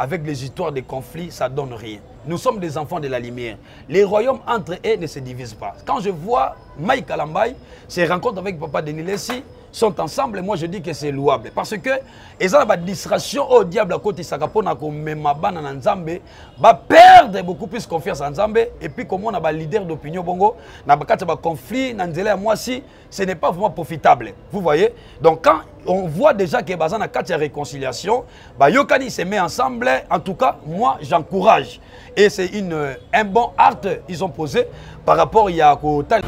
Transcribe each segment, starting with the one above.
avec les histoires de conflits, ça donne rien. Nous sommes des enfants de la lumière. Les royaumes entre eux ne se divisent pas. Quand je vois Mike Kalambay se rencontre avec Papa Denis Lessi, sont ensemble, moi je dis que c'est louable. Parce que, ont une distraction au diable à côté, ça capone à bana na Nzambe, va perdre beaucoup plus confiance en Nzambe, et puis comme on a un leader d'opinion bongo, na bakata ba conflit, na nzela moi si, ce n'est pas vraiment profitable. Vous voyez? Donc quand on voit déjà que bazana kati réconciliation, ba yokani se met ensemble, en tout cas, moi j'encourage. Et c'est une un bon acte ils ont posé par rapport à Yakota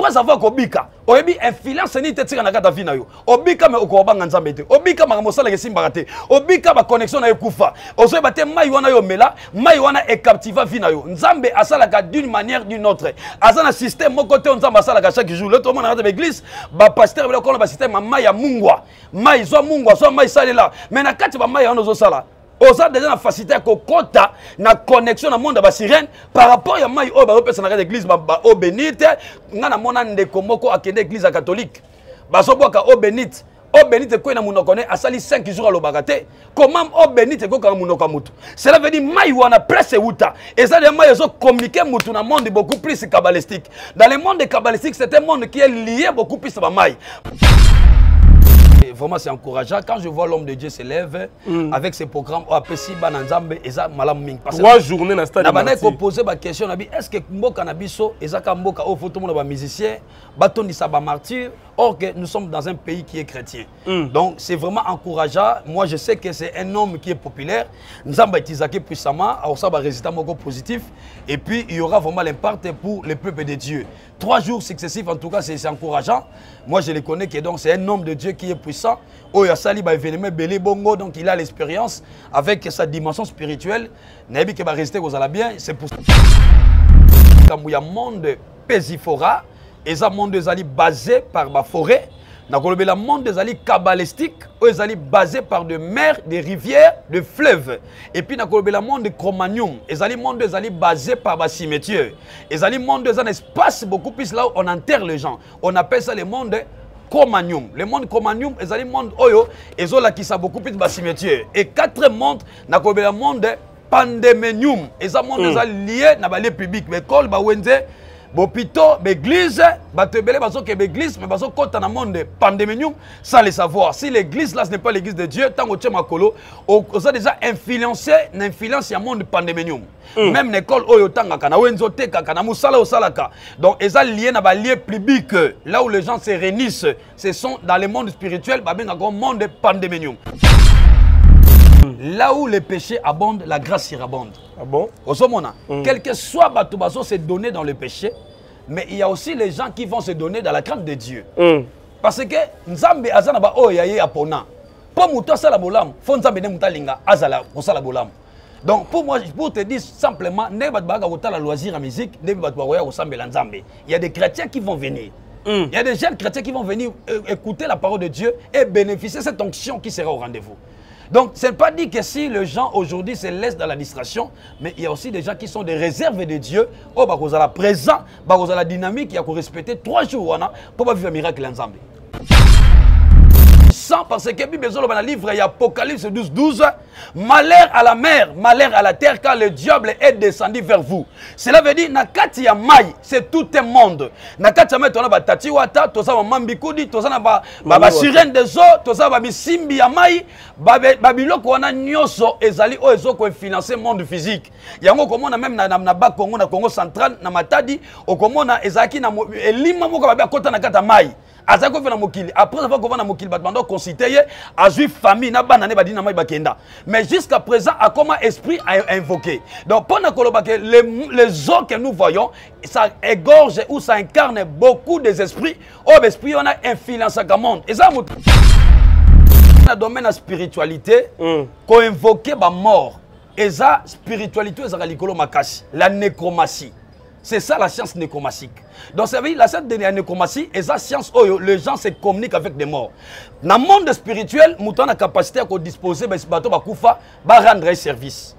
après avoir kobika. Oyebi influence nini te tika na kati ya vi na yo? Obika me okobanga nzambe te. Obika makambo osalaka esimbaka te. Obika baconnexion na yo ekufa ozoyeba te mai wana yo omela mai wana ekaptiva vi na yo. Nzambe asalaka d'une manière d'une autre. Aza na système moko te nzambe asalaka chaque jour. Le tomona kati ya baeglise bapaster bele okona basystème ya mai ya mungwa. Mai zwa mungwa zwa mai salela. Me na kati bamai wana ozosala oza déjà na facilité ya kokɔta na connexion na monde ya basirene par rapport ya mai oyo bazopesa na kati église baeau bénite ngai namona ndeko moko akende église ya catholique. Bazobwaka eau bénite. Eau bénite ekwei na monoko ne asali 5 jours alobaka te. Comment eau bénite ekokaka monoko ya motu cela veut dire mai wana presse euta eza de mai ezocommunike motu na monde beaucoup plus cabalistique dans le monde cabalistique c'est un monde qui est lié beaucoup plus bamai vraiment c'est encourageant. Quand je vois l'homme de Dieu se lève mm. avec ses programmes Bananzambe et ça malam ming parce que trois journées dans stade na ko poser ba question na bi est-ce que mboka na biso ezaka mboka au photo mona ba musicien batondisa ba martyr or que nous sommes dans un pays qui est chrétien. Mm. donc c'est vraiment encourageant. Moi je sais que c'est un homme qui est populaire. Nzamba Itizaki puissamment alors ça ba résultat moko positif et puis il y aura vraiment l'impact pour le peuple de Dieu. Trois jours successifs en tout cas c'est encourageant. Moi je le connais que donc c'est un homme de Dieu qui est puissant oyo asali baévénement belé bongo. Donc il a l'expérience avec sa dimension spirituelle. Nayebi ke baresiste kozala bien. C'est pour kambo ya monde pesifora eza monde ezali basé par baforêt nakolobela monde ezali kabbalistique. Oyo ezali basé par de mers de rivières de fleuves. Et puis nakolobela monde cromanium ezali monde ezali basé par bacimetière ezali monde eza na espace beaucoup plus là où on enterre les gens. On appelle ça le monde comanium. Le monde comanium ezali monde oyo ezolakisa beaucoup plus basimetiere et quatre montre nakobela monde pandemenium eza monde mm. eza lié na balie publique baekole bawenze bopito, l'église, batebele bazo ke l'église, mais bazo kota na monde Pandemenium sans le savoir. Si l'église là ce n'est pas l'église de Dieu, tant que tu makolo, on a déjà influencé, n'influence ya monde Pandemenium. Mm. Même l'école oyo tangaka na wenzo tekaka na musala osalaka. Donc eza lié na ba lié public là où les gens se réunissent, ce sont dans le monde spirituel, ba benga grand monde pandémenium. Là où le péché abonde, la grâce surabonde. Ah bon? Osomona, mm. quel que soit bato bazo se donner dans le péché, mais il y a aussi les gens qui vont se donner dans la crainte de Dieu. Mm. Parce que Nzambe azana ba oyo yaye apona. Po muto asala bolamu, fo Nzambe ne mutalinga azala kosala bolamu. Donc pour moi, pour te dire simplement, la loisir en musique, il y a des chrétiens qui vont venir. Mm. Il y a des jeunes chrétiens qui vont venir écouter la parole de Dieu et bénéficier de cette onction qui sera au rendez-vous. Donc, ce n'est pas dit que si les gens aujourd'hui se laissent dans la distraction, mais il y a aussi des gens qui sont des réserves de Dieu. Oh, bah, vous la présent, bah, vous la dynamique, il y a qu'on respecter trois jours pour vivre un miracle ensemble. Parce que Bible dans le livre Apocalypse 12 12 malheur à la mer malheur à la terre quand le diable est descendu vers vous. Cela veut dire nakati ya mai c'est tout un monde. Nakati ya mai tona ba tati wata toza ba mambikudi toza na ba ba sirène des eaux ba bisimbi ya mai. Ba biloko wana nyonso ezali o ezoko financer monde physique. Yango komona même na na ba Congo na Congo central na Matadi okomona ezaki na elima moko ba kota na kata mai azali kofanda mokili. Après avoir kovanda mokili bato bando consulter ye azwi famille na bana ne badini na mai bakenda. Mais jusqu'à présent akoma esprit a invoqué. Donc mpona koloba ke les, eaux que nous voyons ça égorge ou ça incarne beaucoup des esprits. Oyo baesprit wana influenceaka monde. Eza moto na domaine ya spiritualité mm. koinvoke bamort eza spiritualité ezalaka likolo makasi la nécromatie C'est ça la science nécromatique. Donc ça veut dire la science de la nécromatie et la science où les gens se communiquent avec des morts. Dans le monde spirituel, avons la capacité à disposer de bateau bakufa ba rendre service.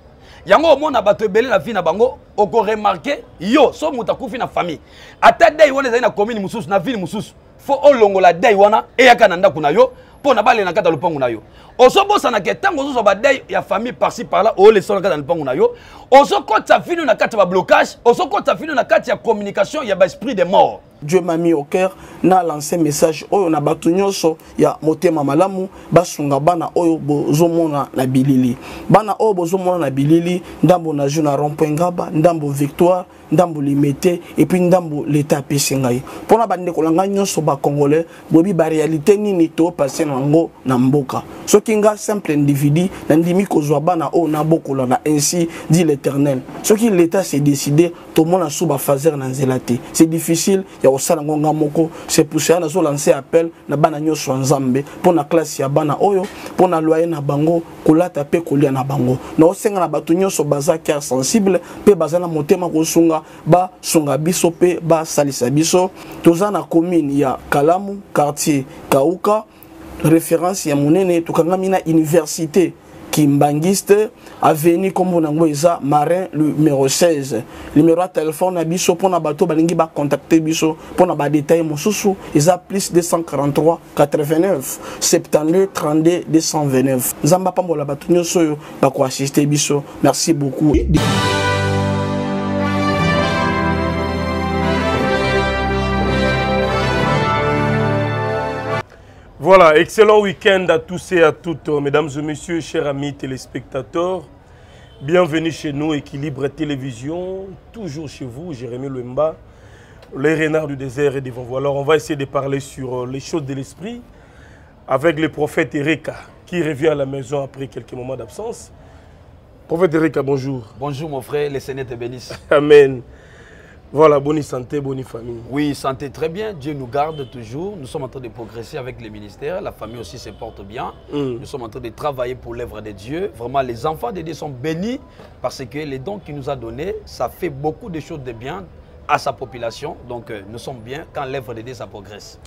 yango omona bato ebele na vie na bango okoremarke yo so moto akufi na famille ata dei wana na commune mosusu na ville mosusu fo olongola dei wana eyaka na ndako na yo mpo na balela na kati ya lopango ozobosanaka ntango ozozwa badei ya famille parci parla olesa na kati ya lopango na yo ozokɔtisa vino na kati ya bablocage ozokɔtisa vino na kati ya communication ya baesprit de mort dieu m'a mis au cœur na lancé message oyo na bato nyonso ya motema malamu basunga bana oyo bozomona na bilili. Bana oyo bozomona na bilili ndambo na jeu na rond-point ngaba ndambo victoire ndambo limete epuis ndambo leta apesi ngai. Mpona bandeko na ngai nyonso bacongolais boyebi baréalité nini topase na yango na mboka. Soki nga simple individu nandimi kozwa bana oyo nabokola na ainsi dit l'éternel. Soki leta s'est décidé tomona so bafaser na nzela te. C'est difficile ya kosala yango nga moko. C'est pour cela nazolanse appel na bana nyonso ya nzambe mpo na klase ya bana oyo mpo na loyer na bango kolata mpe kolia na bango. Naosenga na bato nyonso baza cœur sensible mpe baza na motema kosunga basunga biso mpe basalisa biso. Toza na commune ya kalamu quartier kauka référence ya monene tokangami na université kimbangiste aveni nkombo nango eza marin numéro 16 numéro ya telefone na biso mpona bato balingi bacontacte biso mpona badetail mosusu eza plus 243 89 72 32 229 nzambe apambola bato nyonso oyo bakoassiste biso. Merci beaucoup Voilà, excellent week-end à tous et à toutes, mesdames et messieurs, chers amis téléspectateurs. Bienvenue chez nous, Équilibre Télévision, toujours chez vous, Jérémy Lemba, les renards du désert et devant vous. Alors, on va essayer de parler sur les choses de l'esprit avec le prophète Erika, qui revient à la maison après quelques moments d'absence. Prophète Erika, bonjour. Bonjour mon frère, le Seigneur te bénisse. Amen. Voilà, bonne santé, bonne famille. Oui, santé très bien. Dieu nous garde toujours. Nous sommes en train de progresser avec les ministères. La famille aussi se porte bien. Mm. Nous sommes en train de travailler pour l'œuvre de Dieu. Vraiment, les enfants de Dieu sont bénis parce que les dons qu'il nous a donnés, ça fait beaucoup de choses de bien à sa population. Donc, euh, nous sommes bien quand l'œuvre de Dieu, ça progresse.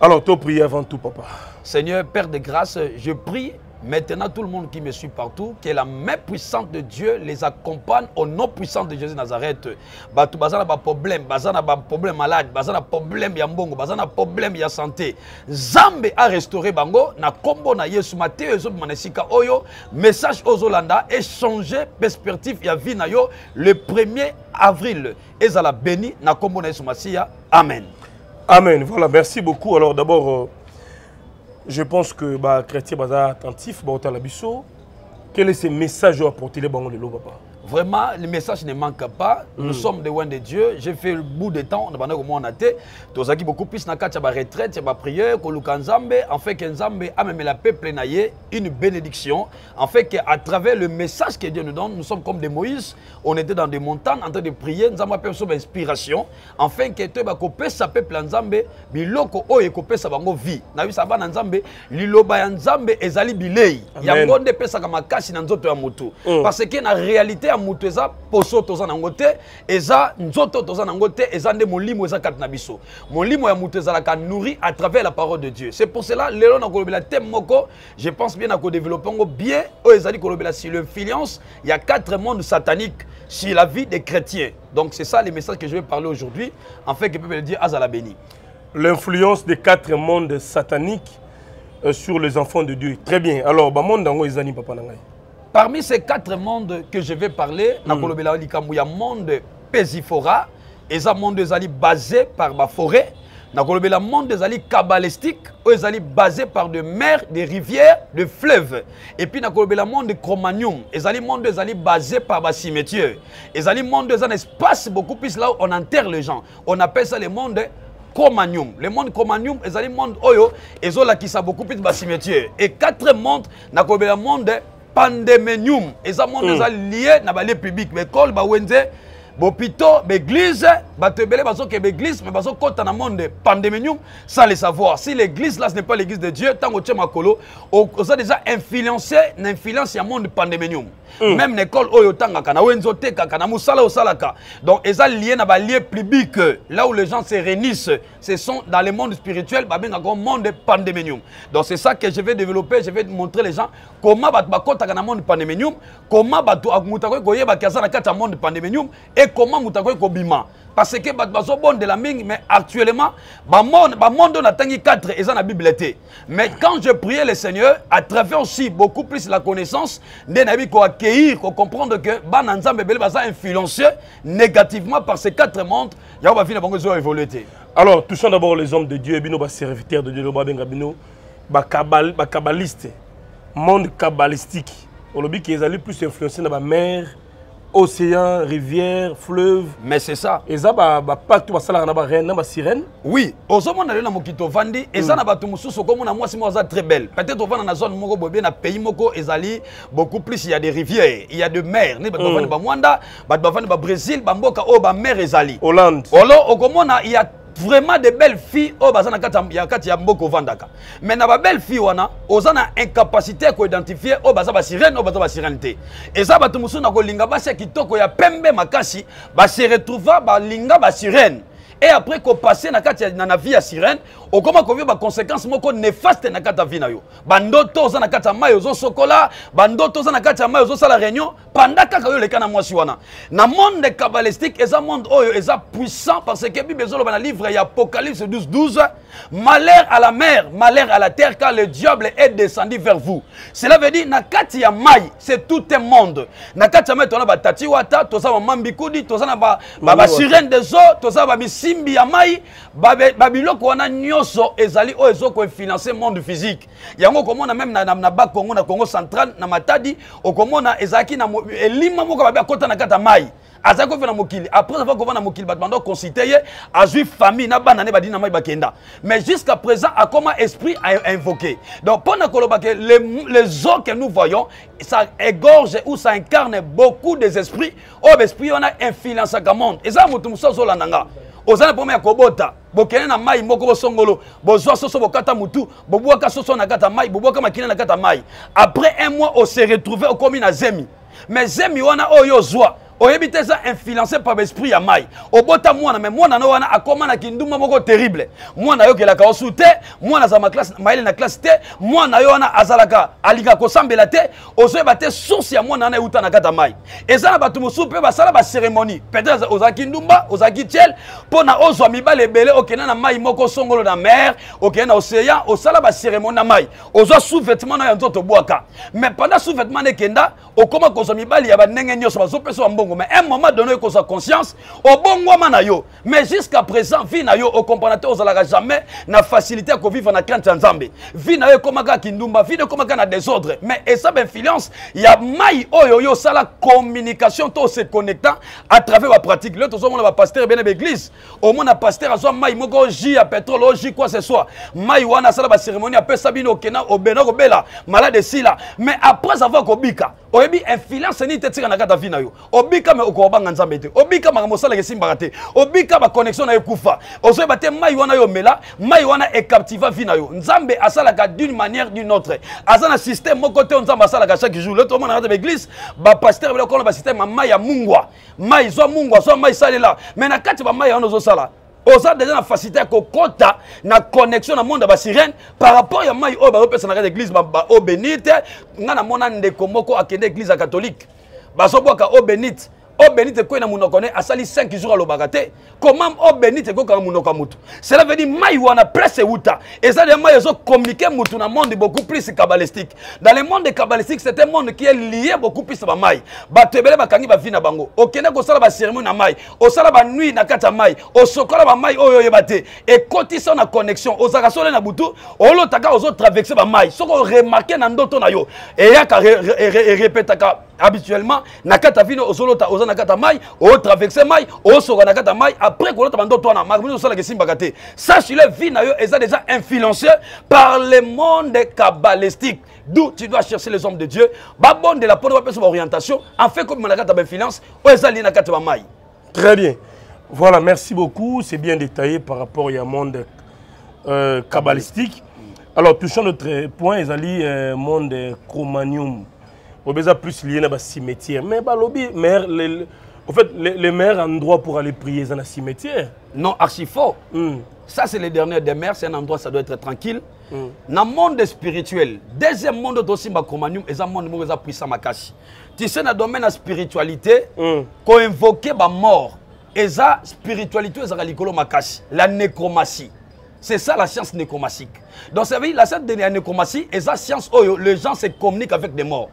Alors, toi, priez avant tout, papa. Seigneur, Père de grâce, je prie maintenant tout le monde qui me suit partout, que la main puissante de Dieu les accompagne au nom puissant de Jésus Nazareth. Bato bazana ba problème, bazana ba problème malade, bazana problème ya mbongo, bazana problème ya santé. Zambe a restauré bango na kombo na Yesu Matthieu ezo manesika oyo message ozolanda échanger perspective ya vie na le 1er avril ezala béni na kombo na Yesu Masia. Amen. Amen. Voilà, merci beaucoup. Alors, d'abord, euh, je pense que bah, chrétien baza attentif, bah, autant la biso. Quel est ce message apporter les bangs de l'eau, papa Vraiment, le message ne manque pas. Nous sommes des loin de Dieu. J'ai fait le bout de temps. On a comment on a été. Qui beaucoup plus na katia ba retraite, ba prière, ko lukanzambe, en fait que Nzambe a même la peuple naïe une bénédiction. En fait que à travers le message que Dieu nous donne, nous sommes comme des Moïse. On était dans des montagnes en train de prier. Nzambe a sur inspiration. Enfin que tu ba kopé sa peuple Nzambe, biloko oyo kopé sa bango vie. Na ça va Nzambe, liloba ya Nzambe ezali bilei. Yango nde pesa kama kasi na nzoto ya mutu. Parce que na réalité ya eza poso toza nango te eza nzoto toza nango te eza nde molimo eza kati na biso molimo ya moto ezalaka nourri à travers la parole de dieu c'est pour cela lelo nakolobela te moko je pense bien nakodéveloppe yango bien oyo ezali kolobela sur l'influence ya quatre mondes sataniques sur la vie des chrétiens donc c'est ça les messages que je vais parler aujourd'hui fait que peuple dieu azala béni L'influence des quatre mondes sataniques euh, sur les enfants de Dieu. Très bien. Alors, bah, monde papa nangai. Parmi ces quatre mondes que je vais parler, mm. il y a monde Pesifora, et ça monde basé par ma forêt. nakolobela monde ezali kabbalistique oyo ezali basé par de mers des rivières de fleuves. Et puis nakolobela monde chromanium ezali monde ezali basé par bacimetière ezali monde eza na espace beaucoup plus là où on enterre les gens. On appelle ça le monde chromanium le monde chromanium ezali monde oyo ezolakisa beaucoup plus bacimetière et quatre mondes nakolobela monde pandemenium eza monde eza lié na balie public. Baekole bawenze bopito baéglise bato ebele bazokende baéglise mais bazokɔta na monde. Pandemenium sans le savoir. Si l'église là ce n'est pas l'église de dieu ntango otie makolo oza déjà influencé na influence ya monde pandemenium mm. même na école oyo otangaka na wenze otekaka na mosala osalaka. Donc eza lié na balie public là où les gens se réunissent ce sont dans le monde spirituel babengaka monde pandemenium donc c'est ça que je vais développer je vais montrer les gens comment bato bakɔtaka na monde pandemenium comment bato moto akoki koyebaki aza na kati ya monde pandemenium et comment moto akoki kobima parce que bato bazobondela mingi mais actuellement bamonde bamonde oyo natangi 4 eza na bible te mais quand je priais le seigneur à travers aussi beaucoup plus la connaissance nde nayebi koaccueillir kocomprendre que bana nzambe ebele baza influencé négativement par ces quatre mondes yango bavi na bango ezo évolue te Alors, touchons d'abord les hommes de Dieu, bino ba serviteurs de Dieu, babenga bino, ba kabal, ba kabbaliste, monde kabbalistique. Dit qu'ils allaient plus influencé la mer, océan, rivière, fleuve. mais c'est ça. Et ça, ba ba pacte ba sala na ba reine, na ba sirène. oui ozomona lelo na mokili tovandi eza na bato mosusu okomona mwasi moko aza très belle. Peut-être ovanda na zone moko boye na pays moko ezali beaucoup plus il y a des rivières il y a de mer. Nde bato bavandi bamwanda bato bavandi babrésil bamboka oyo bamer ezali. Hollande. olo okomona il y a vraiment de belles filles. Oyo baza na kati ya- mboka ovandaka. Mais na babelle fille wana oza na incapacité ya koidentifie oyo baza basirene oyo baza basirene te eza bato mosusu na kolinga basi ya kitoko ya pembe makasi base retrouva balinga basirene et après kopase na kati na, na vie ya sirene okoma kovia baconséquence moko néfaste na kati vie na yo. Bandoto oza na kati ya mai ozosokola bandoto oza na kati ya mai ozosala réunion. Panda kaka yo oleka na mwasi wana. Na monde kabbalistique eza monde oyo eza puissant parce que bible na livre ya apocalypse 12 12 malheur à la mer malheur à la terre car le diable est descendu vers vous. Cela veut dire na kati ya mai c'est tout un monde. Na kati ya mai tozana batati wata toza bamambikudi toza na ba- ba- basirene des eaux toza bamisimbi ya mai babe- babiloko wana nyonso ezali oyo ezokoinfluence monde physique. Yango okomona meme na, na, na bakongo na congo central na matadi okomona ezalaki na elima moko babe akota na kati ya mai azali kovanda mokili. Après avoir kovanda mokili bato bando consulte ye azwi famille na bana ne mai mais jusqu'à présent akoma esprit a invoqué. Donc mpo na koloba ke les, les eaux que nous voyons ça égorge ou ça incarne beaucoup des esprits. Oyo baesprit wana influenceaka monde eza moto mosusu azolanda nga oza na problème ya kobota. Bokende na mai moko bosongolo bozwa soso bokata mutu bobwaka soso na kati ya mai bobwaka makila na kati ya mai après un mois ose retrouve okomi na zemi. Mais zemi wana oyo ozwa oyebi te eza influencé par ya mai obota mwana me mwana no wana akóma na kindumba moko terrible. Mwana ayokelaka osu te mwana azala maklasse- mayele na classe te mwana yo wana azalaka alingaka kosambela te. Ozoyeba te source ya mwana wana euta na kati mai eza na bato mosusu mpe basala bacérémonie peut-être ozalaki ndumba ozalaki tiel mpo na ozwa mibale ebele na mai moko songolo na mer okende na océan osala bacérémonie na mai ozwa sous-vêtement na yo ya nzoto obwaka. Mais pendant sous-vêtement na ekenda okóma kozwa mibali ya bandenge nyonso bazopesa yo mais un moment donné okozwa conscience obongwama na yo. Mais jusqu'à présent vie na yo okomprana te ozalaka jamais na facilité ya kovivre na crainte ya nzambe vie na yo ekomaka kindumba vie na yo ekomaka na désordre. Mais eza bainfluence ya mai oyo yo osala communication to ose connectant à travers bapratique lelo tozomona bapaster ebene baeglise omona paster azwa mai moko ji ya pétrole o ji quoi ce soit. Mai wana asala bacérémonie apesa bino okenda obena kobela malade esila mais après avoir kobika oyebi influence nini te tika na kati ya vie na yo. Obika me okobanga nzambe te. Obika makambo osalaka esimbaka te. Obika baconnexion na yo ekufa ozoyeba te mai wana yo omela mai wana ekaptiva vie na yo. Nzambe asalaka d'une manière d'une autre. Aza na système moko te nzambe asalaka chaque jour. Le tomona kati ya baeglise bapaster ebele okona basystème ya mai ya mungwa. Mai zwa mungwa zwa mai salela. Mais na kati bamai wana ozosala oza deja na facilité ya kokɔta na connexion na monde ya basirene par rapport ya mai oyo bazopesa na kati église baeau bénite. Ngai namona ndeko moko akende église ya catholique. Bazobwaka eau bénite eau bénite ekwei na monoko ne asali 5 jours alobaka te. Comment eau bénite ekokanga monoko ya motu cela veut dire mai wana place euta. Eza de mai ezokommunike motu na monde beaucoup plus kabbalistique dans le monde kabbalistique c'est un monde qui est lié beaucoup plus bamai bato ebele bakangi bavi na bango. Okende kosala bacérémonie na mai osala banuit na kati ya mai osokola bamai oyo oyeba te. Ekotisa na connexion. Ozalaka sole na butu olotaka ozotraverse bamai soki oremarke na ndoto na yo. Eyaka erepetaka habituellement na kati ya vino ozolota oza na kati ya mai otraverse mai osoka na kati ya mai après kolota bandoto wana makambo osalaka esimbaka te sachile vie na yo eza déjà influencé par le monde kabbalistique d'où tu dois chercher les hommes de dieu babondela mpo na bapesa baorientation en fait kobima na kati ya bainfluence oyo eza lie ya Très bien. Voilà, merci beaucoup. C'est bien détaillé par rapport au monde euh. Alors, touchant notre point, allaient euh, monde chromanium. On besoin plus lié à la cimetière. Mais bah, lobby, maire, les- en fait, les, les maires ont droit pour aller prier dans la cimetière. non archi faux Hmm. Ça, c'est le dernier des mers. C'est un endroit, ça doit être tranquille. Dans le monde spirituel, deuxième monde aussi, ma communion, et un monde qui puissant makasi. Tu sais, dans le domaine de la spiritualité, Mm. qu'on invoque ma mort. eza spiritualité ezalaka likolo makasi la nécromatie c'est ça la science nécromatique donc ça veut dire la science de la nécromatie eza science. Oyo les gens se communiquent avec des morts.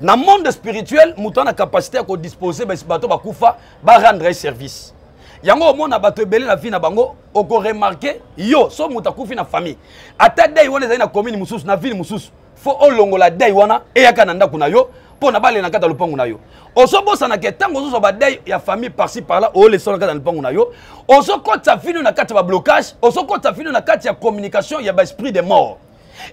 Na monde spirituel moto ana capacité ya kodisposer bato bakufa barendre service. Yango omona bato ebele na vie na bango okoremarke yo so moto akufi na famille. Ata dei wana ezali na commune mosusu na ville mosusu fo olongola dei wana eyaka na ndako na yo mpo na balela na kati ya lopango na yo. Ozobosanaka ntango ozozwa badei ya famille parci parla olesa na kati ya lopango na yo. Ozokɔta vino na kati ya bablocage ozokɔta vino na kati ya communication ya baesprit de mort.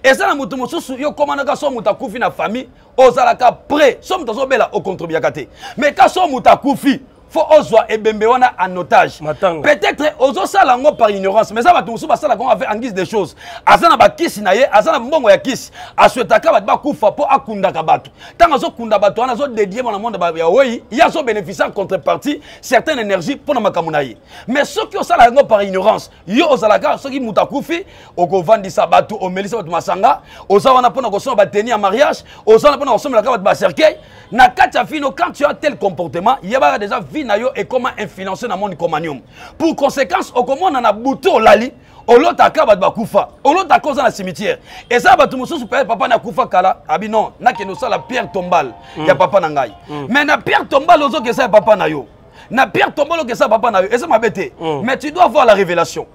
Eza na moto mosusu yo komanaka so moto akufi na famille ozalaka prêt. So moto azobela okontribuaka te. Mais ka so moto akufi fo ozwa ebembe wana en otage. Peut-être ozosala yango par ignorance mais eza bato mosusu basalaka yango en guise de choses. Aza na bakisi na ye aza na mbongo ya kisi. Aswetaka bato bakufa mpo akundaka bato. Ntango azokunda bato wana azodedie mona monde ya wei ye azobénéficie en contrepartie certaine énergie mpo na makambo na ye. Mais soki osala yango par ignorance yo ozalaka soki moto akufi okovandisa bato omelisa bato masanga oza wana mpona kosomba bateni ya mariage oza wana mpona kosomelaka bato bacercueil na kati ya vino quand tu as tel comportement yebaka déjà vie na yo ekoma influence na monde comanium pour conséquence okomona na butu olali olotaka bato bakufa olotaka oza na cimetière eza bato mosusu pe papa na akufa kala abi non nakende osala pierre tombal mm. ya papa na ngai mm. mais na pierre tombal ozokesa ya papa na yo na pierre tombal okesa ya papa na yo eza mabe te mm. mais tu dois voir la révélation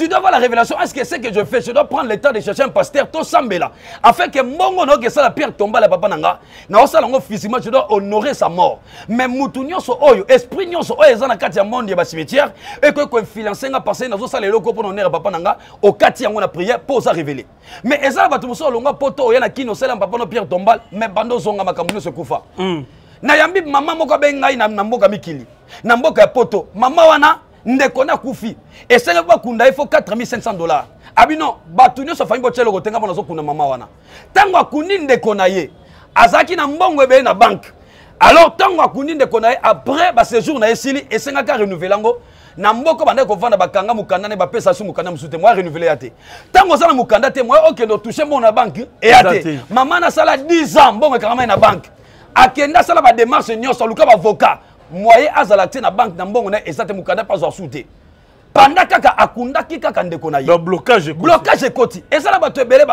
tu dois avoir la révélation. Est-ce que c'est que je fais Je dois prendre le temps de chercher un pasteur, tout sambela. Afin que mon no que ça la pierre tombe la papa nanga. Na osa lango physiquement, je dois honorer sa mort. Mais mutu nyonso oyo, esprit nyonso oyo eza na kati ya monde ya cimetière et que ko influencer nga passer na zo sala loko pour honorer papa nanga au kati yango na prière pour ça révéler. Mais eza batu muso longa poto oyo na kino sala papa no pierre tombal, mais bando zonga makambo se kufa. Mm. Na yambi mama moko bengai na mboka mikili. Na mboka ya poto, mama wana ndeko na kufi. Esengeli bakunda ye fo 4500 dollars. Abi non bato nyonso afangi botia eloko te nga mpona azokunda mama wana. Ntango akundi ndeko na ye azalaki na mbongo ebele na banke alors ntango akundi ndeko na ye après baséjour na ye esili esengaka renouvele yango. Na mboka bandaki kovanda bakanga mokanda ne bapesa so mokanda mosusu te moya renouvele ya te. Ntango oza na mokanda te moya okende otouche mbongo na banke eya te. mama nasala 10 ans mbongo ekangama ye na banke akende asala badémarche nyonso aluka bavocat moyen azala te na banke na mbongo na eza te mokanda mpe azwa su te panda kaka akundaki kaka ndeko na ye. Blocage blocage ekoti eza na bato ebele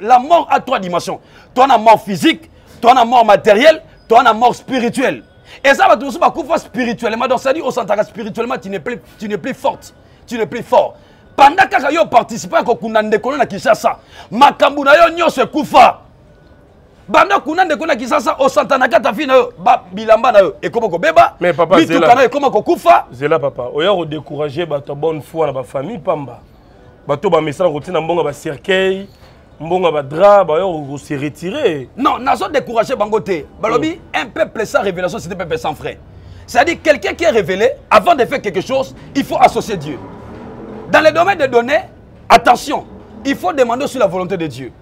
la mort à trois dimensions. To na mort physique to na mort matérielle to na mort spirituelle eza bato mosusu bakufa spirituellement. Donc c'est-à-dire osantaka spirituellement tu n'es plus, tu n'es plus forte. Tu n'es plus fort. Panda kaka yo participe ya kokunda ndeko no na kinshasa. Makambo na yo nyonso ekufa banda kuna ndeko na kisasa osanta na kati ya vi na yo bilamba na yo ekoma kobeba. Mituka na yo ekoma kokufa. Zela papa oya kodécourage bato ya bonne foi na bafamille pamba. Bato bamesana kotina mbongo ya bacercueil mbongo ya badra baya kose retire non nazodécourage bango te. Balobi mm. un peuple sans révélation c'est un peuple sans frère. C'est-à-dire quelqu'un qui est révélé avant de faire quelque chose il faut associer Dieu. Dans le domaine des données attention il faut demander sur la volonté de Dieu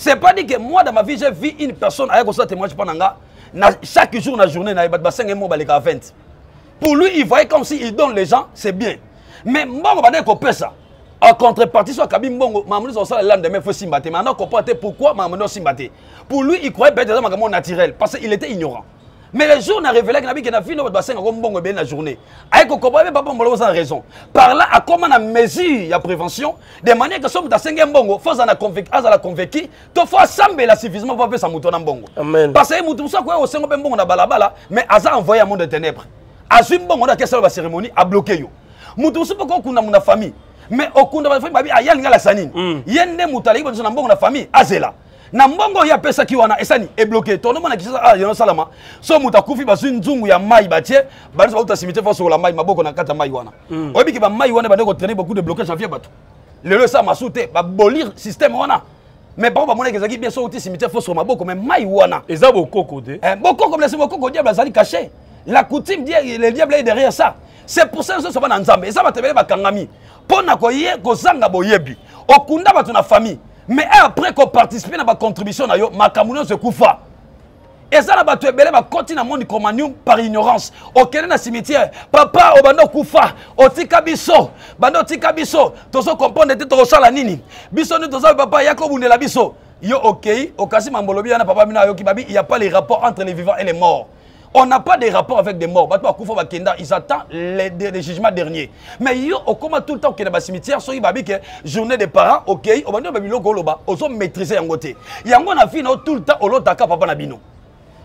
c'est pas dit que moi dans ma vie j'ai vu une personne avec ça témoignage pendant chaque jour na journée na bat basenga mo baleka 20 pour lui il voyait comme si il donne les gens c'est bien. Mais mbongo bana ko pesa en contrepartie soit kabi mbongo mamuno so sala lande mais faut simbater maintenant comprendre pourquoi mamuno simbater pour lui il croyait peut-être ça naturel parce qu'il était ignorant mais le jour na révélé que na biki na vie no basenga ko mbongo be na journée ay ko ko ba papa mbolo sans raison par là à comment na mesure ya prévention de manière que somme ta senga mbongo na convaincu azala convaincu to faut sambela suffisamment pour faire sa muto na mbongo parce que mutu ça ko o sengo be mbongo na balabala mais aza envoyé à monde de ténèbres azwi mbongo na kesa ba cérémonie a bloqué yo mutu so ko kuna muna famille mais okunda ba famille babi ayalinga la sanini mm. yende mutu ali ko na mbongo na famille azela na mbongo oyo apesaki wana esani ebloke. Tonomona kisasa ah yango salama. So moto akufi bazwi nzungu ya mai batie banisi bauta cimetière fo sokola mai maboko na kati ya mai wana. Oyebiki bamai wana bande kotraine beaucoup de blocage avie bato. Lelo esa masu te babolir système wana. Mais bango bamonaki ezalaki bien so outi cimetière fo sokola maboko mais mai wana. Eza bokoko te. Bokoko blese bokoko diable azali caché. La coutume le diable est derrière ça. C'est pour ça nyonso bana nzambe. Eza bato ebele bakangami. Mpo na kozanga boyebi. Okunda bato na famille mais après koparticipe na bacontribution na yo makambo nyonso ekufa eza na bato ebele bakoti na monde comanium par ignorance. Okende na cimetière. Papa obanda okufa otika biso. Banda otika biso. Tozokomprendre te tokosala nini. Biso nde toza papa yaka obundela biso. Yo okei okasi mambolobi wana papa bino ayoki babi il y a pas les rapports entre les vivants et les morts on n'a pas de rapport avec des morts. Ils attendent les, les, jugements derniers. Mais yo okoma tout le temps okende bacimitière soki babi ke journée des parents okei obandi oba biloko oloba ozo maîtriser yango te yango na na yo tout le temps olotaka papa na bino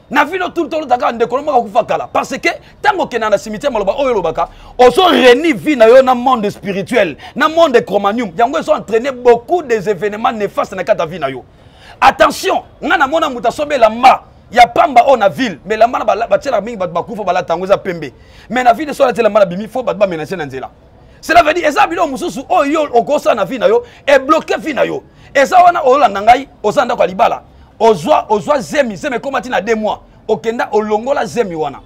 na vie no tout le temps olotaka ndeko moko akufa kala parce que ntango okenda na cimitière maloba oyo olobaka ozo reni vie na yo na monde spirituel na monde cromanium yango ezo entraîner beaucoup des événements néfastes na kati ya vie na yo. Attention nga namona moto asobela mba ya pamba oyo na ville. Mais lamba na batielaka mingi bato bakufa balata yango eza pembe. Mais na ville so alati lamba na bimi fo bato bamenase na nzela. Cela veut dire eza biloko mosusu oyo yo okosala na vie na yo ebloke vie na yo. Eza wana olanda ngai oza ndako ya libala. Ozwa ozwa zemi zemi ekóma ntina deux mois. Okenda olongola zemi wana.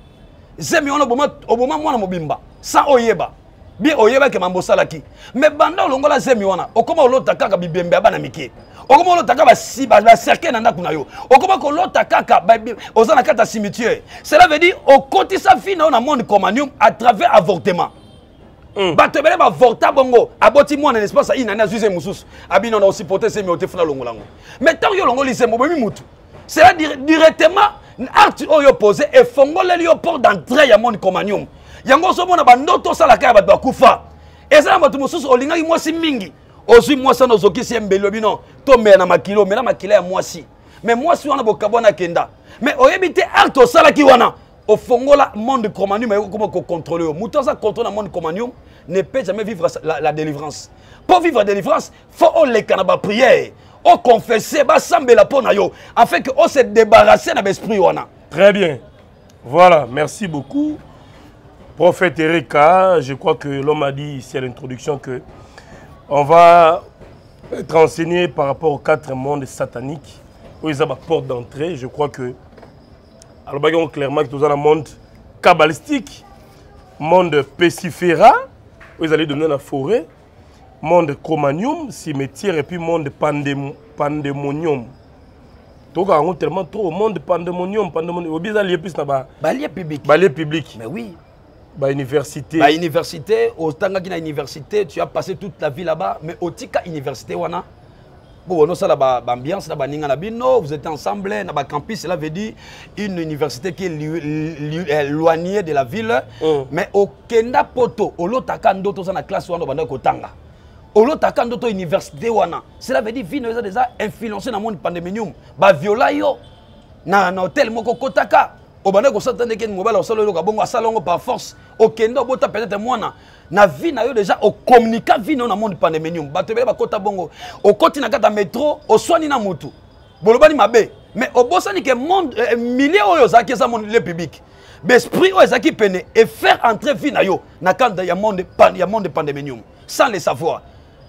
Zemi wana oboma, mwana mobimba. Sans oyeba. Bien oyebaki mambo osalaki. Mais banda olongola zemi wana okóma olota kaka bibembe ya bana mike okoma olota kaka bacercle na ndako na yo. Okoma kolota kaka oza na kati ya cimitière cela veut dire okotisa vie na yo na monde comanium à travers avortement. Mm. bato ebele bavorta bongo aboti mwana nespace aini ani azwi ze mosusu. Abino na osipote semi otefuna longola yango mais ntango yo olongoli zembo obomi mutu. Cela directement acte oyo opose efongoleli yo port d'entrée ya monde comanium yango ozomona bandoto osalaka ya bato bakufa. Eza na bato mosusu olingaki mwasi mingi ozwi mwasi wana ozokisi ye mbeli obi non tomela na makilo omela makila ya mwasi. Mais mwasi wana bokabwana akenda mais oyebi te acte osalaki wana. Ofongola monde comanium ekokoma kocontrôle yo. Moto aza contrôle na monde comanium ne peut jamais vivre la, la délivrance. Pour vivre délivrance faut oleka na baprière oconfesse basambela mpo na yo afin que ose débarrasser na baesprit wana. Très bien. Voilà merci beaucoup. Prophète Erika je crois que l'homme a dit ici à l'introduction que on va être enseigné par rapport aux quatre mondes sataniques où ils ont ma porte d'entrée. Je crois que alobaki yango clairement ke toza na monde kabbalistique monde pesifera oyo ezali domine na forêt monde cromanium cimetière et puis monde pandem, pandemonium tokoka yango tellement trop monde pandemonium pandemonium obi eza lie plus na balie public. Balie public. Mais oui bauniversité bauniversité otangaki na université tu as passé toute la vie là-bas mais otika université wana bon osala baambiance na baninga na bino vous êtes ensemble na bacampus cela veut dire une université qui est éloignée de la ville. Mm. mais okenda poto olotaka ndoto oza na classe wana obandaki kotanga olotaka ndoto université wana cela veut dire vino eza déjà influencé na monde pandeminium baviola yo na, na hotel moko okotaka obandaki kosala ndenge mobali osala oyoka bongo asala yango par force. Okende obota peut-être mwana. Na vie na yo déjà vie na yo na monde pandeminium bato bongo. Okoti na kati métro oswani na motu. Bolobani mabe. Mais obosani ke monde eh, milieu oyo ozalaki eza le public. Baesprit oyo ezalaki pene efaire entrer vie na yo na ya monde, ya monde pandeminium sans le savoir.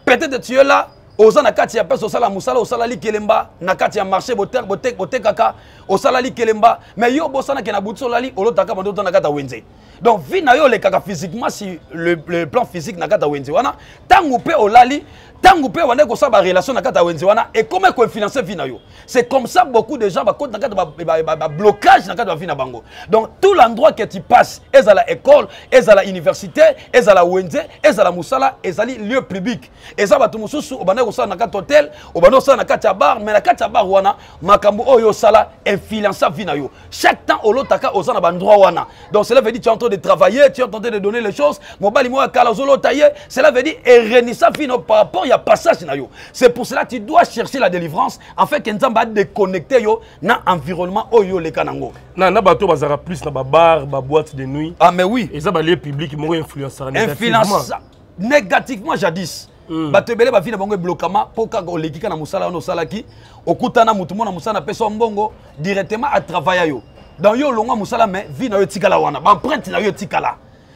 Peut-être tu es là oza na kati ya mpese osala mosala osalali kelemba na kati ya marché botekaka osalali kelemba mais yo obosanaki na butu olali olotaka bandoto na kati ya wenze. Donc vie na yo olekaka physiquement si le, le plan physique na kati ya wenze wana. Ntango mpe olali ntango mpe obandaki kosala barelation na kati ya wenze wana ekoma ekoinfluence vie na yo? C'est comme ça beaucoup de gens bakoti na kati bablocage na kati ya vie na bango. Donc tout l'endroit que tu passes ezala école ezala université ezala wenze ezala mosala ezali lieu public. Eza bato mosusu obandaki kosala na kati hotel obandaki kosala na kati ya bar mais na kati ya bar wana makambo oyo osala influence vie na yo. Chaque temps olotaka oza na bandroit wana. Donc cela veut dire tu es en train de travailler tu es en train de donner les choses. Mobali moko ya kala ozolota ye. Cela veut dire erenisa vie na par rapport ya passage na yo. C'est pour cela tu dois chercher la délivrance afin que nzambe adéconnecte yo na environnement oyo oleka nango. Na na bato bazalaka plus na babar baboîte de nuit. Ah mais oui. Eza balie public moko influenceaka influence négativement jadis. Bato ebele bavi na bango eblokama mpo kaka oleki ka na mosala wana osalaki okutana motu mona mosala apesa yo mbongo directement atravailla yo. Donc yo olongwa mosala mais vi na yo etikala wana. Baempreinte na yo etikala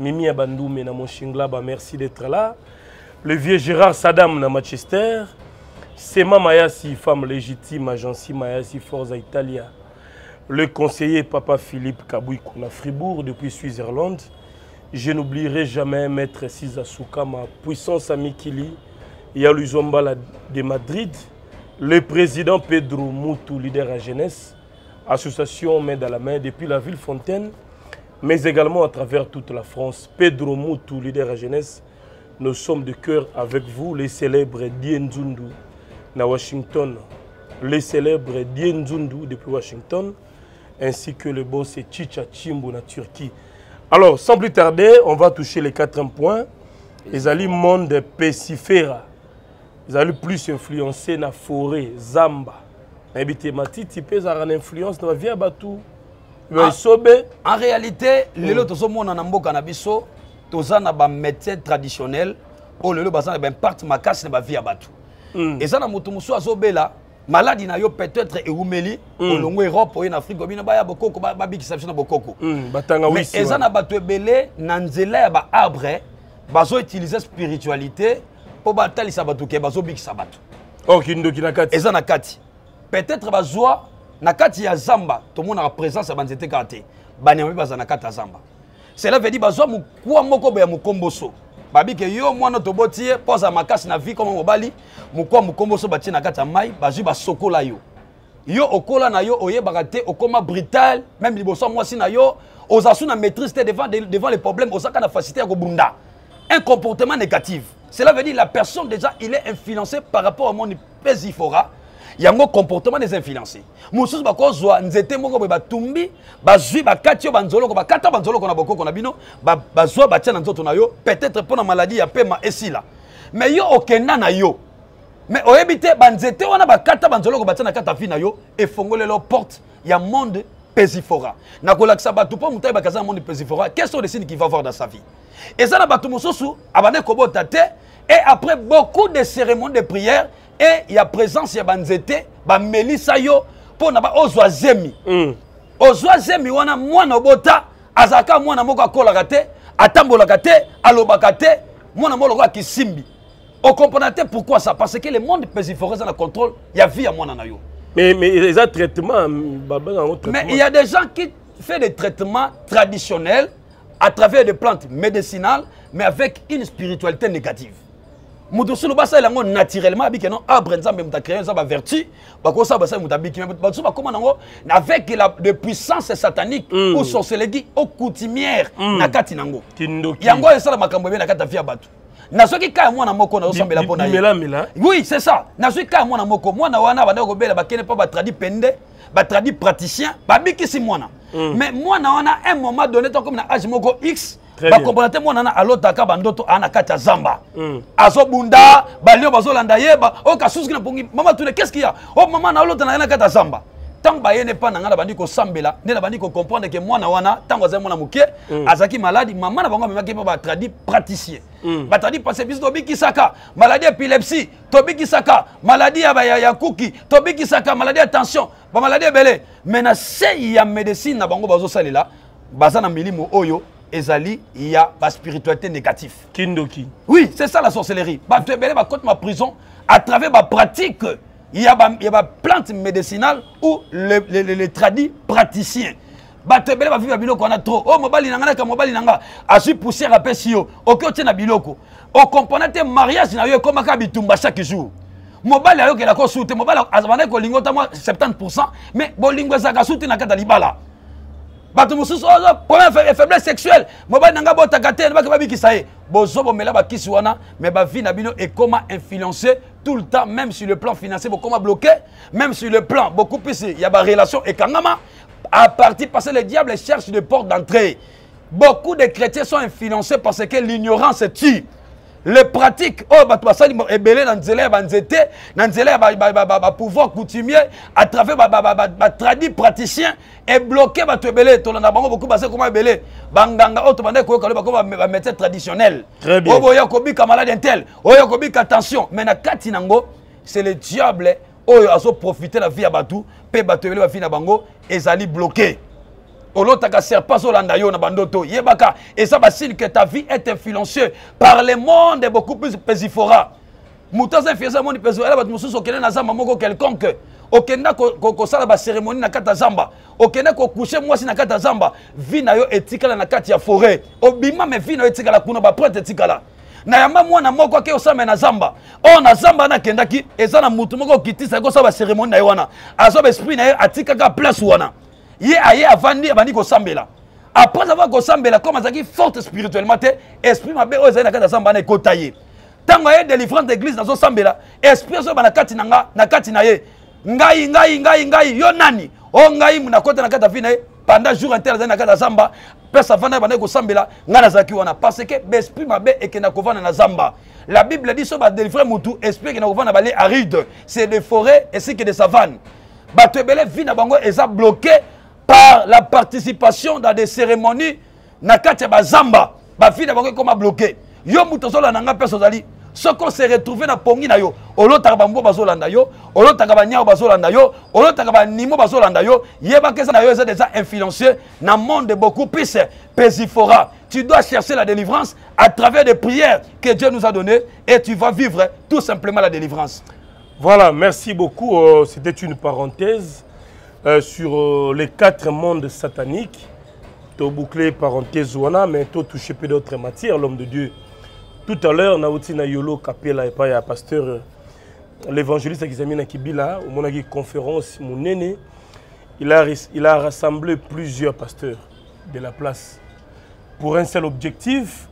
Mimi Abandoumé na Monchingla, merci d'être là. Le vieux Gérard Saddam na Manchester. Sema Mayasi, femme légitime, agence Mayasi, Forza Italia. le conseiller Papa Philippe Kabouikouna Fribourg depuis Suisse-Irlande. Je n'oublierai jamais Maître Sizasuka, ma puissance à Mikili, Yaluzomba de Madrid, le président Pedro Moutou, leader à jeunesse, association main dans la main depuis la ville Fontaine, mais également à travers toute la France. Pedro Moutou, leader à jeunesse, nous sommes de cœur avec vous, les célèbres Dienzundu, na Washington, les célèbres Dienzundu depuis Washington, ainsi que le boss Chicha Chimbo na Turquie. Alors, sans plus tarder, on va toucher les quatrième points. Les alliés monde pesifera. Les alliés plus influencés na forêt, Zamba. Habité matiti pesa influence na vie batu. Ah. En réalité, lelo tozomona na mboka na biso toza na ba médecin traditionnel oyo lelo baza na makasi na ya bato. Eza na moto mosusu azobela maladi na yo peut-être ewumeli olongo Europe oye na Afrique obina baya bokoko ba- babikisa biso na bokoko. Hmm, Mais eza na bato ebele na nzela ya baarbre bazoutilize spiritualité mpo batalisa bato ke bazobikisa bato Oh, kindoki na kati. eza na kati peut-être bazwa na kati ya zamba tomonaka présence ya banzete kaka te. Banyama mpe zamba. Cela veut dire bazwa mokwa moko boye ya mokomboso. Babike yo mwana toboti ye mpo azala makasi na vie koma mobali mokwa mokomboso batie na kati ya mai bazwi basokola yo. Yo okola na yo oyebaka te okoma brutal même liboso ya mwasi na yo oza su na maîtrise te devant, devant les problèmes ozaka na facilité ya kobunda. Un comportement négatif. Cela veut dire la personne déjà il est influencé par rapport au monde pesifora yango comportement des influencé mosusu bakozwa nzete moko boye batumbi bazwi bakati yo banzoloko bakata banzoloko na bokoko na bino ba- bazwa na nzoto peut-être mpo na maladi ya pema esila. Mais yo okenda na yo. Mais oyebi te banzete wana bakata banzoloko batia na kati ya vi na yo efongolelo porte ya monde pesifora. Nakolakisa bato mpo moto ayebaka aza na monde pesifora quels sont les signes qu'il va voir dans sa vie? Eza na bato mosusu abande kobota te et après beaucoup de cérémonies de prière et ya présence ya banzete bamelisa yo mpo na ozwa zemi Hmm. ozwa zemi wana mwana obota azalaka mwana moko akolaka te atambolaka te alobaka te mwana moko lokola kisimbi okomprendre te pourquoi ça? Parce que le monde pesifore eza na contrôle ya vie ya mwana na yo Mais, mais ils ont traitement. Baba, dans notre mais traitement. il y a des gens qui font des traitements traditionnels à travers des plantes médicinales mais avec une spiritualité négative moto solo basala yango naturellement abiki no arbre nzambe moto acréé eza bavertu bakosala basali moto abiki me bato bakóma nango avec la de puissance satanique Mm. ou sorcellerie ou coutumière na kati nango. Kindoki. yango esala makambo ebe na kati ya vie ya bato. Nazwaki ka ya mwana moko nazosambela mpo na ye. Bimelamela. oui c'est ça. Nazwi ka ya mwana moko. Mwana wana bandaki kobela bakende mpo batradi pende batradi praticien babikisi mwana. Mais mwana wana un moment donné tokomi na age moko x Bakomprena te mwana wana alotaka bandoto aa na kati ya zamba. Mm. azobunda balio bazolanda ye ba- oyo kasusuki na pongi. Mama tune qu'est ce qu'il y a? O mama naolota na ye na kati ya zamba. Ntango bayene mpa na ngai na bandi kosambela nde na bandi kocomprendre ke mwana wana ntango azali mwana moke azalaki maladi mama na bango amemaki mpo batradi praticien. Batradi praticien biso tobikisaka maladi ya épilepsie tobikisaka maladi ya, ya, ya kuki tobikisaka maladi ya tension bamaladi ebele. Mais na se ya médecine na bango bazosalela baza na milimo oyo ezali ya baspiritualité négative Kindoki. oui, c'est ça la sorcellerie. Ebele bakoti ma prison à travers ma pratique. Il y a ba, il y a ba plantes médicinales ou les le, le, le tradis praticiens. bato ebele bavivi ya biloko wana trop oyo mobali na nga naka mobali na nga azwi poussière apesi yo oki otie na biloko okomprendre te mariage na yo ekomaka bitumba chaque jour mobali ayokelaka osu te mobali azabandaki kolinga otamwa 70 mais bolingo ezalaka su te na kati ya libala bato mosusu ozo problème ya faiblesse sexuelle. Mobali na ngai botaka te baki babikisa ye bozobomela bakisi wana mais bavi na bino ekoma influencé tout le temps même sur le plan financier bloqué même sur le plan beaucoup plus ya barelation ekangama. À partir parce que le diable cherche des portes d'entrée. Beaucoup de chrétiens sont influencés parce que l'ignorance tue les pratiques oyo bato basali ebele na nzela ya banzete na nzela ya bapouvoir coutumier à travers batradi praticien ebloke bato ebele tolanda bango boku base koma ebele banganga oyo tobandaki koyoka lo bakoma bamédecin traditionnel. Très bien. oyo boya kobika maladi intel. Oyo kobika tension mais na kati nango c'est le diable oyo azoprofite na vie ya bato mpe bato ebele bafie na bango ezali bloqué olotaka serpent azolanda yo na bandoto. Yebaka eza basile que ta vie est influencée par le monde beaucoup plus pesifora. Moto aza influencé monde pesifora. Bato mosusu okende na zamba moko quelconque. Okenda ko- ko- kosala bacérémonie na kati ya zamba. Okende kokushe mwasi na kati ya zamba. Vi na yo etikala na kati ya forêt. Obima me vi na yo etikala kuna baprêtre etikala. Na yamba mwana moko ake osambela na zamba. Oyo na zamba wana akendaki eza na mutu moko okitisa kosala bacérémonie na ye wana. Azwa baesprit na ye atikaka place wana ye aye avandi abandi kosambela. Après avoir kosambela comme azalaki forte spirituellement esprit mabe oyo ezali na kati ya zamba wana ekota ye. Ntango aye délivrance d'église nazosambela esprit ozoyeba na kati na nga na kati na ye. Ngai ngai ngai ngai yo nani? O ngai nakota na kati ya vi na ye. Pendant jour inter azali na kati ya zamba place avanda bandaki kosambela ngai nazalaki wana. Parce que baesprit mabe ekenda kovanda na zamba. La bible dit so badélivre mutu esprit ekenda kovanda bale aride. C'est des forêts ainsi que des savanes. Bato ebele vi na bango eza bloqué par la participation dans des cérémonies na kati ya bazamba bavi na bango ekoma bloqué yo moto ozolanda nga mpe ozali soki ose retrouve na pongi na yo olotaka bambo bazolanda yo olotaka banyao bazolanda yo olotaka banimo bazolanda yo yebaka eza na yo eza déjà influencé na monde beaucoup plus pesifora. Tu dois chercher la délivrance à travers des prières que Dieu nous a données et tu vas vivre tout simplement la délivrance. Voilà, merci beaucoup. Euh, C'était une parenthèse euh, sur euh, les quatre mondes sataniques. As bouclé parenthèse wana, mais as touché peu d'autres matières, l'homme de Dieu. Tout à l'heure, Naouti na Yolo Kapela et pas pasteur euh, l'évangéliste Akizamina Kibila, au conférence, mon aîné, il a, il a rassemblé plusieurs pasteurs de la place pour un seul objectif.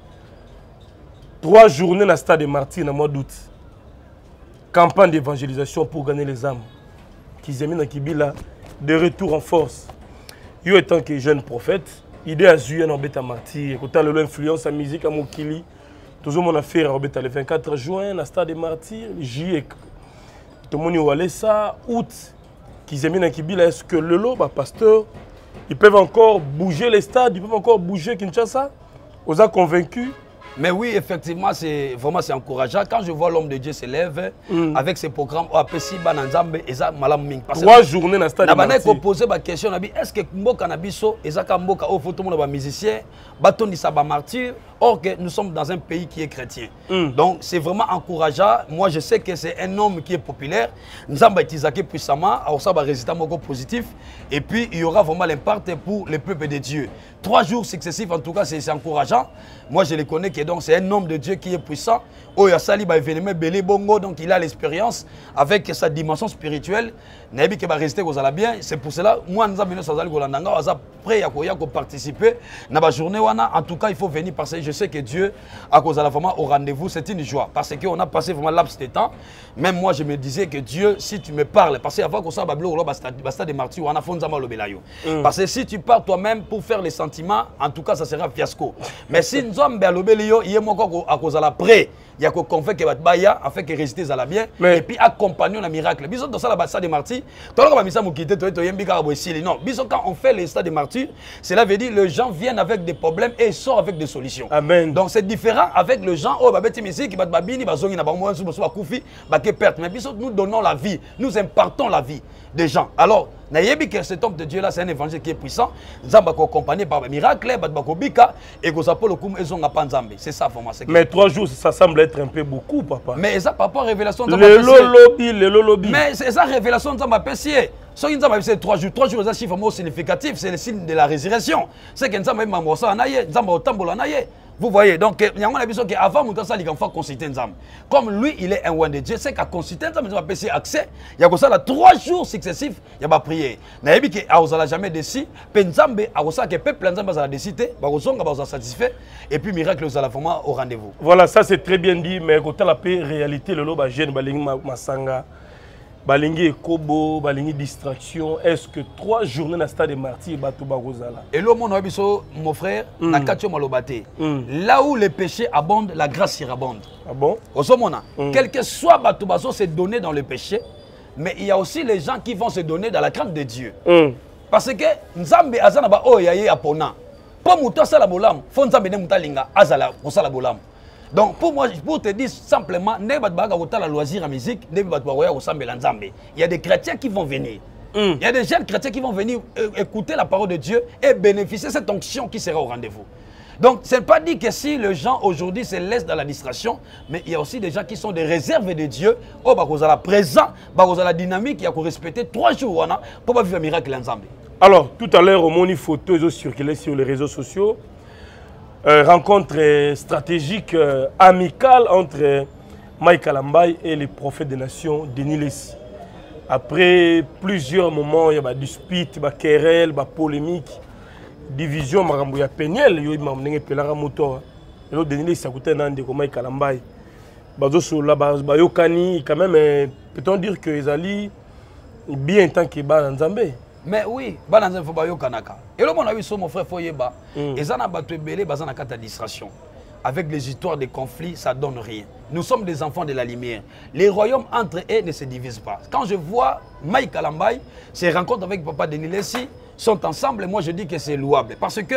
Trois journées dans le stade de Martyrs, dans le mois d'août campagne d'évangélisation pour gagner les âmes. Kizemi na Kibila, de retour en force. Yo étant que jeune prophète, idée à Zuyen en bêta martyr, écoutant l'influence à musique à Mokili, toujours mon affaire bêta le 24 juin, na stade des martyrs, J tout le monde allait ça, août, Kizemi na Kibila, est-ce que le lot, bah, pasteur, ils peuvent encore bouger les stades, ils peuvent encore bouger Kinshasa? Vous a convaincu Mais oui, effectivement, c'est vraiment c'est encourageant. Quand je vois l'homme de Dieu s'élève Mm. avec ses programmes, oh, apesi bana nzambe eza malamu mingi. Parce que Trois journées dans le stade na des bandaki martyrs. kopose baquestion na bi est ce que mboka na biso ezaka mboka oyo fo tomona bamusicien batondisa bamartyre or que nous sommes dans un pays qui est chrétien Mm. donc c'est vraiment encourageant moi je sais que c'est un homme qui est populaire nzambe aitizaki puissamment aosala barésultat moko positif et puis il y aura vraiment l'impact pour le peuple de Dieu trois jours successifs en tout cas c'est encourageant moi je le connais que donc c'est un homme de Dieu qui est puissant. Oyo asali baévénement belé bongo donc il a l'expérience avec sa dimension spirituelle. Nayebi ke barésulté kozala bien c'est pour cela moi nzambe nyonso azali kolanda nga aza prêt ya koya koparticiper na bajournée wana en tout cas il faut venir parce que je sais que Dieu akozala vraiment au rendez-vous c'est une joie. Parce qu'on a passé vraiment laps de temps. Même moi je me disais que Dieu si tu me parles parce que avant kosala babiloko bastade de martyr wana fo nzambe alobela yo parce que si tu pars toi-même pour faire les sentiments en tout cas ça sera fiasco. Mais si nzambe alobeli yo ye moko ako- akozala prêt ya koconvaincre bato baya afin que résultat ezala bien et puis accompagner na miracle. Biso tosala basade de martyr toloka bamisa mokili te toyembi kaka boye esili non biso quand on fait les stades de martyr cela veut dire les gens viennent avec des problèmes et sortent avec des solutions. Amen. donc c'est différent avec le gens oyo babeti misiki bato babini bazongi na bango mosu mosu bakufi bake perte. Mais biso nous donnons la vie nous impartons la vie des gens. Alors nayebi que cet homme de dieu là c'est un évangile qui est puissant. Nzambe akoaccompagné par bamiracle bato bakobika ekozwa mpo lokumu ezonga mpa nzambe c'est ça vraiment c'est que- Mais trois jours, ça semble être un peu beaucoup, papa. mais rapport à révélation nzambe Le lolobi, le lolobi. Mais c'est ça révélation nzambe apesi ye soki nzambe apesi ye trois jours trois jours eza chiffre moko significatif c'est le signe de la résurrection c'est que nzambe ayebima mosala na ye nzambe aotambola na ye vous voyez donc eh, yango na biso ke avant moto asalika mfa consulter nzambe. Comme lui il est un roi de dieu c'est qu'à consulter nzambe nzambe apesi ye accès ya kosala trois jours successifs ya bapriere nayebi ke akozala jamais déci mpe nzambe akosala ke peuple ya nzambe azala déci te bakozonga bazala satisfait et puis miracle ozala vraiment au rendez-vous. Voilà, ça c'est très bien dit, mais quand la paix, réalité, le loba jeune, balingi ma- masanga, balingi ekobo, balingi distraction. Est-ce que trois journées dans le stade de martyrs, bato barozala? elo mona oyebi so mon frère na kati yo maloba te Mm. là où le péché abonde la grâce surabonde Ah bon? ozomona Mm. quel que soit bato bazo se donner dans le péché mais il y a aussi les gens qui vont se donner dans la crainte de dieu parce que nzambe aza na baoyo ya ye apona mpo moto asala bolamu fo nzambe nde moto alinga azala kosala bolamu donc pour moi pour te dire simplement nde bato bayaka kotala loisir ya musique nde bato bakoya kosambela nzambe il y a des chrétiens qui vont venir Mm. il y a des jeunes chrétiens qui vont venir euh, écouter la parole de Dieu et bénéficier de cette onction qui sera au rendez-vous Donc, ce n'est pas dit que si les gens aujourd'hui se laissent dans la distraction, mais il y a aussi des gens qui sont des réserves de Dieu, oh, bah, la présent, bah, la dynamique, il y a respecter trois jours pour vivre un miracle ensemble. Alors, tout à l'heure, au moins, une photo est circulée sur les réseaux sociaux. euh, rencontre stratégique euh, amicale entre Mike Alambay et le prophète des nations, Denis Lessi. Après plusieurs moments, il y a des disputes, des querelles, des polémiques, division, il y a péniel, il y a des pélara moto. Et là, Denis Lessi a coûté un an de Mike Alambay. Bazosola, Bayokani, quand même, euh, peut-on dire que les alliés, bien tant qu'ils battent en Zambie mais oui bana nzambe bayokanaka elomona biso mon frère fo yeba mm. eza na bato ebele baza na kati ya distraction avec les histoires de conflits, ça donne rien. Nous sommes des enfants de la lumière. Les royaumes entre eux ne se divisent pas. Quand je vois Mike Kalambay se rencontre avec Papa Denis Lessi, sont ensemble, moi je dis que c'est louable. Parce que,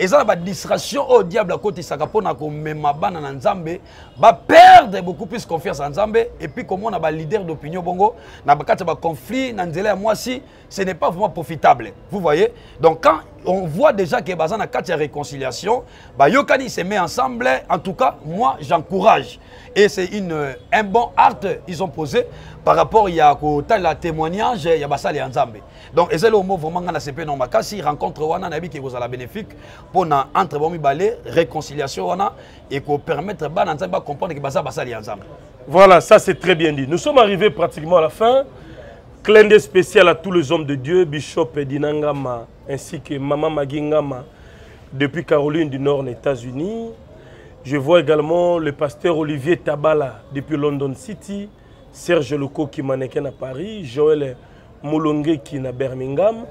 ils ont une distraction au diable à côté, ça capone même bana na Nzambe, va perdre beaucoup plus confiance en Nzambe. Et puis, comme on a un leader d'opinion bongo, na bakata ba conflit, na nzela moi si, ce n'est pas vraiment profitable. Vous voyez? Donc, quand on voit déjà que bazan na de réconciliation, bah yokani se met ensemble. En tout cas, moi j'encourage. Et c'est un bon acte ils ont posé par rapport a la témoignage, il y a basali Nzambe. Donc, le mot vraiment dans CP non makasi rencontre wana nabi qui vous la bénéfique pour na entre réconciliation wana et pour permettre ba nzambe ba comprendre que basa basali ensemble. Voilà, ça c'est très bien dit. Nous sommes arrivés pratiquement à la fin. Clin d'œil spécial à tous les hommes de Dieu, Bishop Dinangama ainsi que Maman Magingama depuis Caroline du Nord, États-Unis. Je vois également le pasteur Olivier Tabala depuis London City, Serge Leco qui mannequin à Paris, Joël qui na Birmingham.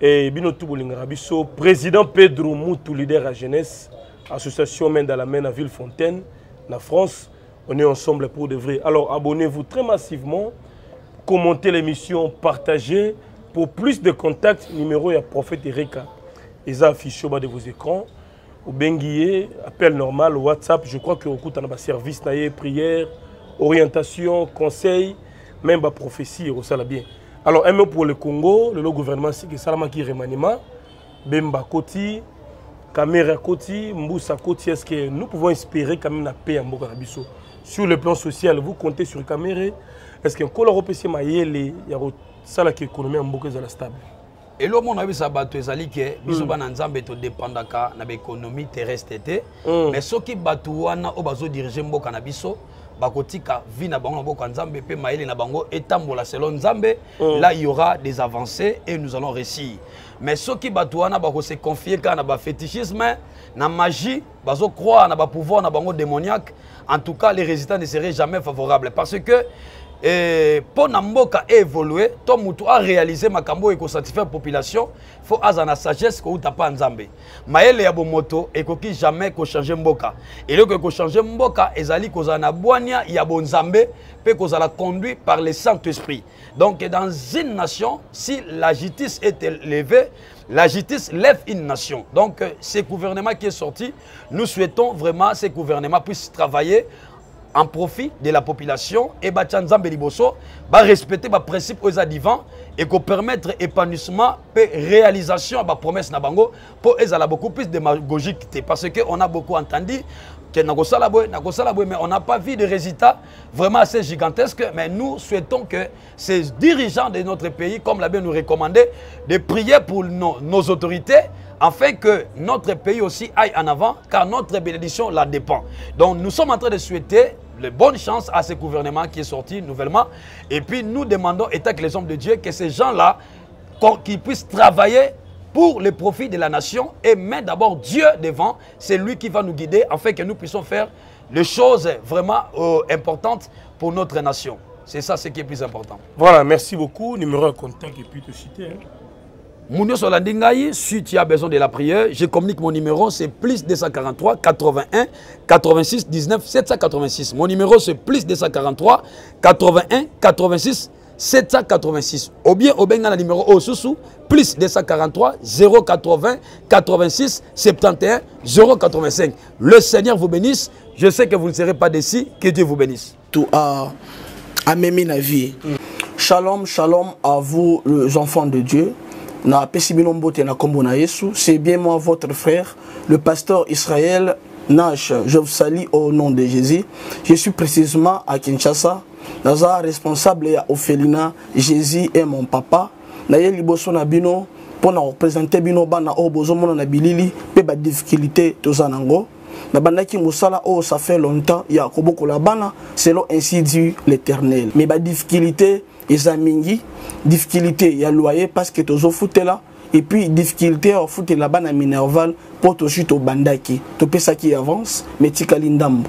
Et bino tubolingaka biso président Pedro Moutou leader à jeunesse association main dans la main à Villefontaine na France. On est ensemble pour de vrai. Alors abonnez-vous très massivement. Commentez l'émission partagez. Pour plus de contacts numéro ya prophète Erika. Ils affiché au bas de vos écrans. Au benguier appel normal WhatsApp je crois que au coup na service prière orientation conseil même ba prophétie ça la bien. Alors un mot pour le congo le gouvernement siki esalamaki remaniement bemba koti kamera koti mbusa koti est ce que nous pouvons espérer quand même la paix ya mboka na biso sur le plan social vous comptez sur kamera est ce que nkolo akopesi mayele ya kosalaka économie ya mboka ezala stable? Eloko mona oyebisa bato ezali ke biso bana nzambe na terrestre te mm. mais soki bato wana oyo bazodirige mboka na biso bakotika vie na bango na boka nzambe pe mayele na bango etambola. Selon nzambe mm. là il y aura des avancées et nous allons réussir. Mais soki bato wana bakose confie kaka na bafétichisme na magie bazocroire na bapouvoir na bango démoniaque. En tout cas les résultats ne seraient jamais favorables. Parce que mpo na mboka évolué to motu aréalise makambo oyo ekosatisfaire population fo aza na sagesse kouta mpa nzambe. Mayele ya bomoto ekoki jamais kochange mboka. Eloko ekochange mboka ezali kozala na bwania ya bonzambe mpe kozala conduit par le saint esprit donc dans une nation si la justice est élevée la justice lève une nation. Donc, ce gouvernement qui est sorti, nous souhaitons vraiment ce gouvernement puisse travailler en profit de la population et batia liboso ba respecter ba principe aux divin et ko permettre épanouissement et réalisation ba promesse na bango pour ezala beaucoup plus démagogique parce que on a beaucoup entendu que nakosala boy nakosala boy mais on n'a pas vu de résultats vraiment assez gigantesques mais nous souhaitons que ces dirigeants de notre pays comme l'a bien nous recommandé de prier pour nos autorités afin que notre pays aussi aille en avant, car notre bénédiction la dépend. Donc nous sommes en train de souhaiter les bonnes chances à ce gouvernement qui est sorti nouvellement. Et puis nous demandons, état que les hommes de Dieu, que ces gens-là, qui puissent travailler pour le profit de la nation et mettre d'abord Dieu devant. C'est lui qui va nous guider afin que nous puissions faire les choses vraiment euh, importantes pour notre nation. C'est ça ce qui est plus important. Voilà, merci beaucoup. Numéro de contact et puis te citer. Hein. Mounio Solandingaï, si tu as besoin de la prière, je communique mon numéro, c'est plus 243 81 86 19 786. Mon numéro, c'est plus 243 81 86 786. Ou bien, au bien, le numéro au sous plus 243 080 86 71 085. Le Seigneur vous bénisse. Je sais que vous ne serez pas déçus. Que Dieu vous bénisse. Tout à, à vie. Shalom, shalom à vous, les enfants de Dieu. Na apesi bino mbote na kombo na yesu. C'est bien moi votre frère le pasteur israël nash. Je vous salue au nom de jésus. Je suis précisément à kinshasa. Naza responsable ya ophelina. Jésus est mon papa. Naye liboso na bino mpo na kopresente bino bana oyo bozomona na bilili mpe badifficulté toza nango nabandaki mosala oyo ça fait longtemps ya kobokola bana selon ainsi dit l'éternel. Mais badifficulté eza mingi. Difficulté ya loyer parce que tozofutela et puis difficulté ya kofutela bana minerval mpo tozwi tobandaki topesaki avance mais tikali ndambo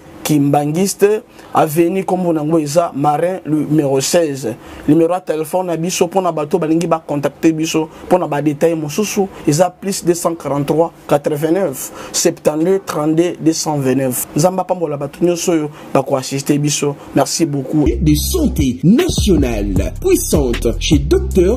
kimbangiste aveni nkombo nango eza marin numéro 16 numéro ya telefone na biso mpona bato balingi bacontacte biso mpona badetail mosusu eza plus 243 89 72 32 229 nzambe apambola bato nyonso oyo bakoassiste biso merci beaucoup. De santé nationale puissante chez Docteur